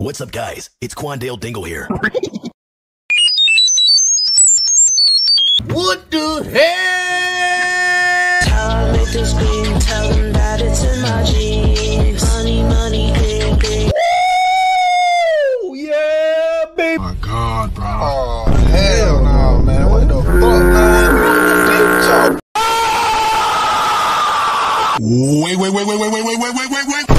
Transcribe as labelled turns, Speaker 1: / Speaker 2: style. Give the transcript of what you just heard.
Speaker 1: What's up, guys? It's Quandale Dingle here.
Speaker 2: What the hell?
Speaker 3: Tell make this scream, tell them that it's in my jeans. Money, money, green, green.
Speaker 2: Woo! yeah, baby.
Speaker 4: Oh my god, bro.
Speaker 5: Oh, hell no, man. What the fuck, man?
Speaker 4: Wait, wait, wait, wait, wait, wait, wait, wait, wait, wait, wait.